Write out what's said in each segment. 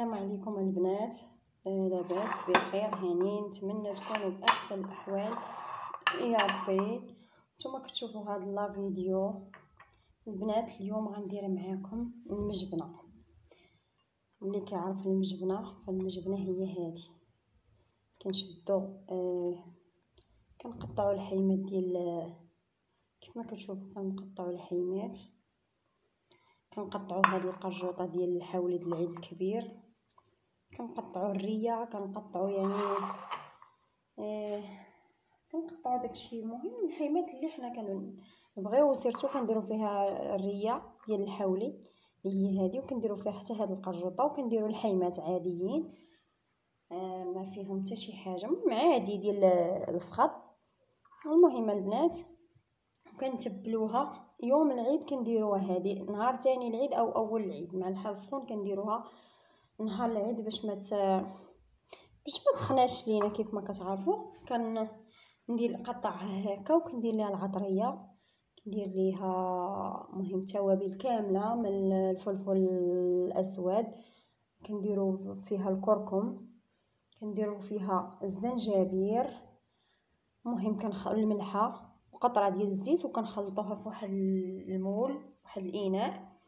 السلام عليكم البنات. آه، لاباس بخير هانين. نتمنى تكونوا بأحسن الأحوال. يا ربي. نتوما كتشوفوا هذا لا فيديو. البنات اليوم غندير معاكم المجبنة. اللي كيعرف المجبنة فالمجبنة هي هذه كنشدو آه كنقطعوا الحيمات ديال كيف ما كتشوفوا كنقطعوا الحيمات. كنقطعوا هذه القرجوطة ديال الحوليد العيد الكبير. كنقطعوا الرية كنقطعوا يعني آه كنقطعوا داكشي. المهم الحيمات اللي حنا كنبغيو سيرتو كنديروا فيها الرية ديال الحولي اللي هي هذه وكنديروا فيها حتى هاد القرجوطة وكنديروا الحيمات عاديين آه ما فيهم حتى شي حاجة. المهم عادي ديال الفخذ المهم البنات كنتبلوها. يوم العيد كنديروها هذه نهار تاني العيد أو أول العيد مع الحال سخون كنديروها. نهار العيد باش ما باش ما تخناش لينا كيف ما كتعرفوا. كان ندير قطعها هكا وكندير ليها العطرية. كندير ليها مهم توابل كاملة من الفلفل الأسود. كنديروا فيها الكركم. كنديروا فيها الزنجبير مهم كنخلو الملحة. قطرة ديال الزيت وكنخلطوها في واحد المول واحد الإناء.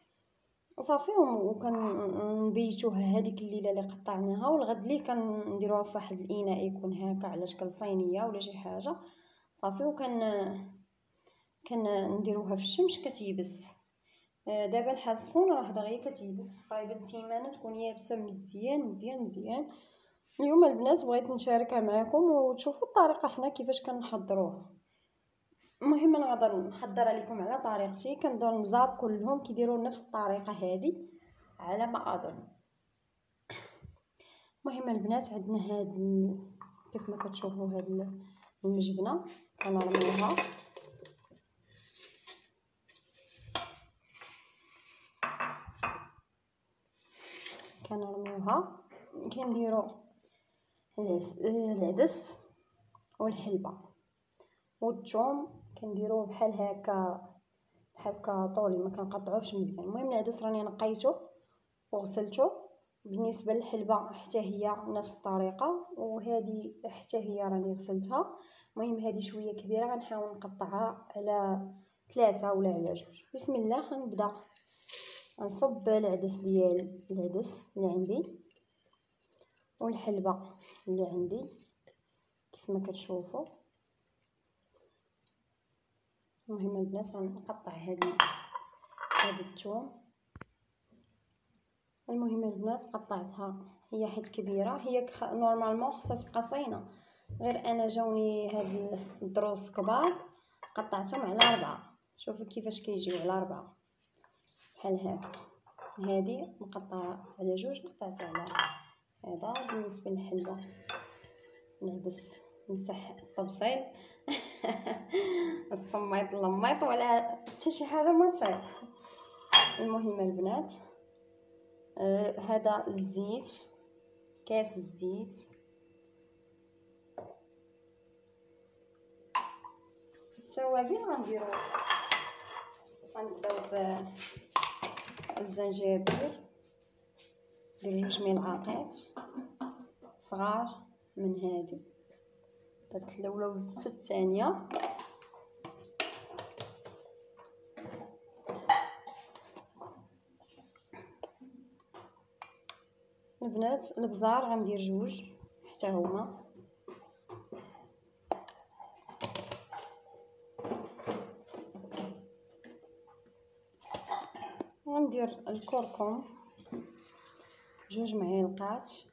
صافي وكنبيتوها هذيك الليلة اللي قطعناها والغد ليه كنديروها في واحد الإناء يكون هكا على شكل صينية ولا شي حاجة. صافي وكن كنديروها في الشمس كتيبس. آه، دابا الحال سخون راه دغيا كتيبس تقريبا سيمانة تكون يابسة مزيان مزيان مزيان. اليوم البنات بغيت نشاركها معكم وتشوفوا الطريقة حنا كيفاش كنحضروها المهم أنا غادي نحضر لكم على طريقتي. كنظن المزاب كلهم كيديروا نفس الطريقة هذه على ما أظن. المهم البنات عندنا هاد كيف ما كتشوفوا هاد المجبنة. كنرميوها كنرميوها كنديروا العدس والحلبة والثوم كنديروه بحال هكا بحال هكا طولي ما كنقطعوهش مزيان. المهم العدس راني نقيته وغسلته بالنسبة للحلبة حتى هي نفس الطريقة وهذه حتى هي راني غسلتها. المهم هذه شوية كبيرة غنحاول نقطعها على ثلاثة ولا على جوج. بسم الله غنبدأ. نصب العدس ديال العدس اللي عندي والحلبة اللي عندي كيف ما كتشوفوا المهم البنات غنقطع هذه هذا الثوم المهم البنات قطعتها هي حيت كبيرة. هي نورمالمون خصها تبقى صينة. غير أنا جاوني هاد الدروس كبار قطعتهم على أربعة. شوفوا كيفاش كيجيو على أربعة. بحال هكا هذه مقطعة على جوج قطعتها على هذا. بالنسبة للحلبه العدس مسح الطبسيل الصميط لميط ولا حتى شي حاجة ما تصير المهم البنات آه هذا الزيت كاس الزيت. التوابل غنديرو غنبداو بالزنجبير ندير جوج ملعقات صغار من هذه درت الأولى وزدت الثانية. البنات البزار غندير جوج حتى هما. غندير الكركم. جوج معالق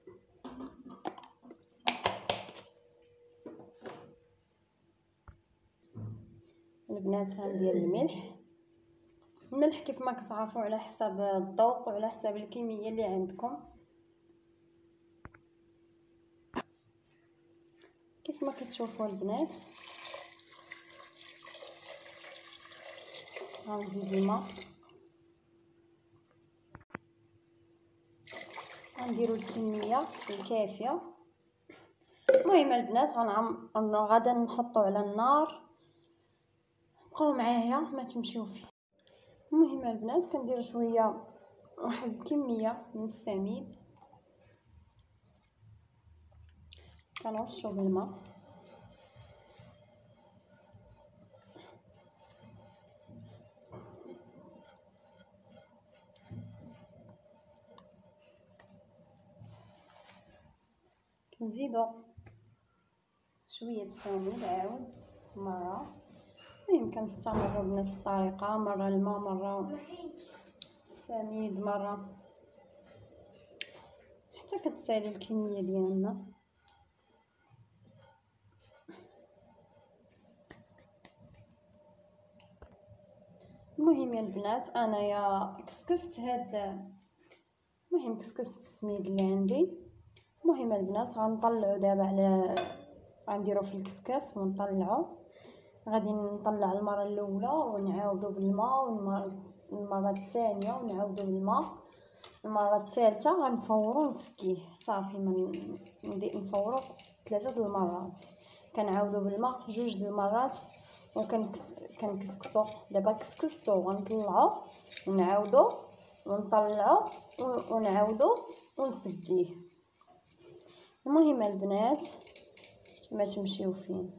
البنات غندير الملح. الملح كيف ما كتعرفوا على حسب الذوق وعلى حسب الكمية اللي عندكم. كيف ما كتشوفوا البنات غنزيد الماء. غنديروا الكمية الكافية. المهم البنات غنعم غادا نحطو على النار. بقاو معايا ما تمشيو فيه. المهم البنات كندير شوية واحد الكميه من السميد كنرشو بالماء كنزيدو شوية السميد عاود مرة. المهم كنستمروا بنفس الطريقة مرة الماء مرة السميد مرة. حتى كتسالي الكمية ديالنا. المهم يا البنات أنايا كسكست هاد المهم كسكست السميد اللي عندي. المهم البنات غنطلعو دابا على غنديرو في الكسكاس ونطلعو. غادي نطلع المرة الأولى ونعاودو بالماء والمرة الثانية ونعاودو بالماء المرة الثالثة غنفورو ونسكيه صافي من نفورو ثلاثة المرات. كنعاودو بالماء جوج د المرات وكنكسكسو دابا كسكستو غنطلعو ونعاودو ونطلعو ونعاودو ونسكيه. المهم البنات ما تمشيو فين.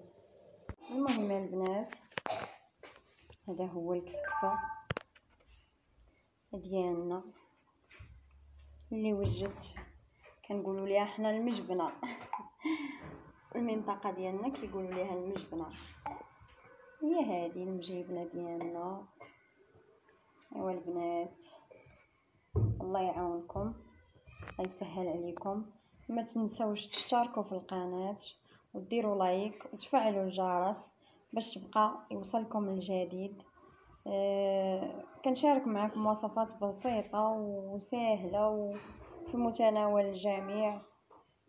المهم البنات هذا هو الكسكسو ديالنا اللي وجدت كنقولوا ليها حنا المجبنة. المنطقة ديالنا كيقولوا ليها المجبنة. هي هذه المجيبنة ديالنا. أيوا البنات الله يعاونكم يسهل عليكم. ما تنسوش تشتركوا في القناة. وديروا لايك وتفعلوا الجرس باش تبقى يوصلكم الجديد. أه كنشارك معكم وصفات بسيطة وسهلة وفي متناول الجميع.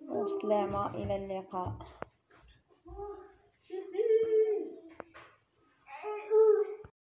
وبسلامة إلى اللقاء.